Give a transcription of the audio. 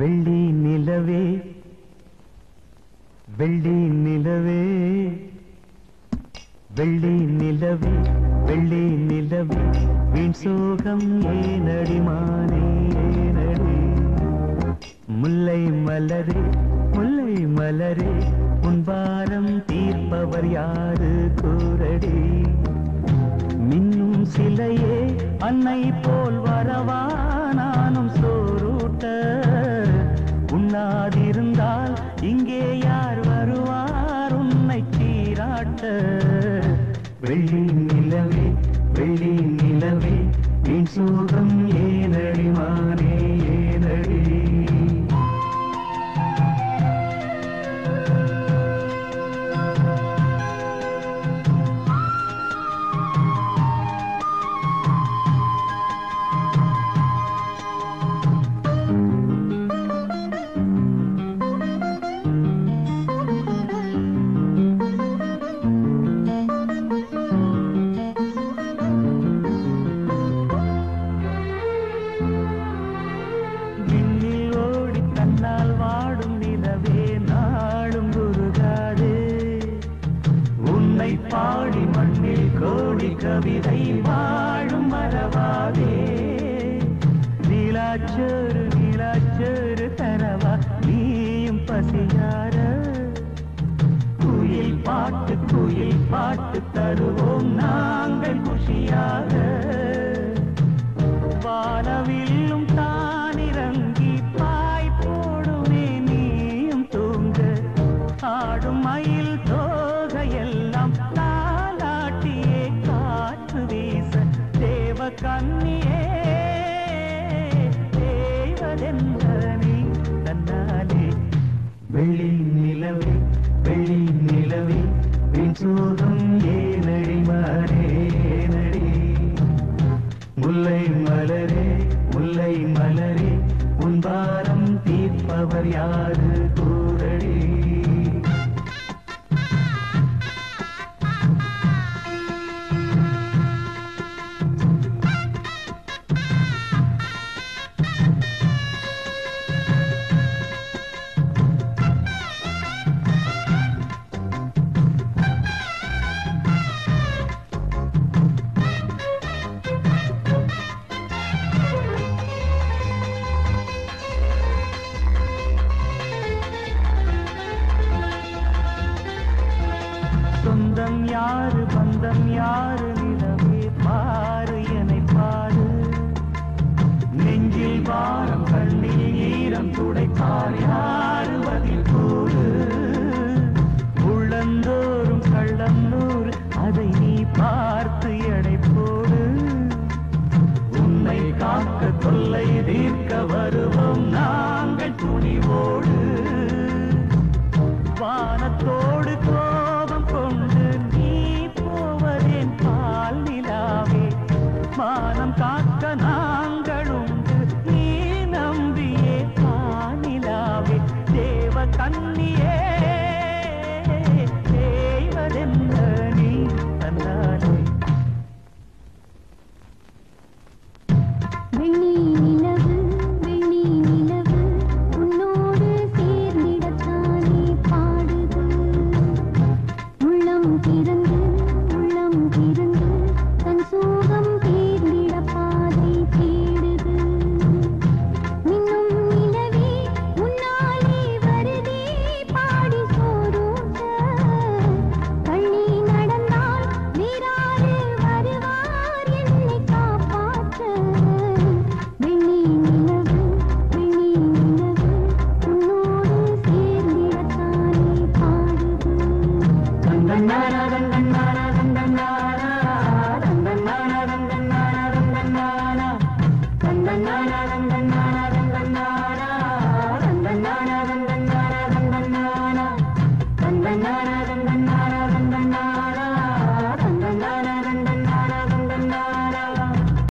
வெள்ளி நிலவே வெள்ளி நிலவே வெள்ளி நிலவே வெள்ளி நிலவே. வீண் சோகம் ஏனடிமானே ஏனடி? முல்லை மலரே முல்லை மலரே உன்பாரம் தீர்ப்பவர் யாரு கூரடி மின்னும் சிலையே அன்னை போ நிலவே நீ சோகம் ஏனடிமானே கவிதை வாழும் மரபாவே நீலாச்சோறு நீலாச்சோறு தரவா நீயும் பசியார. குயில் பாட்டு குயில் பாட்டு தருவோம் நாங்கள் குஷியாக கண்ணியே தேவதென்ற நீ தன்னாலே வெள்ளி நிலவே வெள்ளி நிலவே வீண் சோகம் ஏனடி. மாறே முல்லை மலரே முல்லை மலரே உன் பாரம் தீர்ப்பவர் யாரு? சொந்தம் யாரு பந்தம் யாரு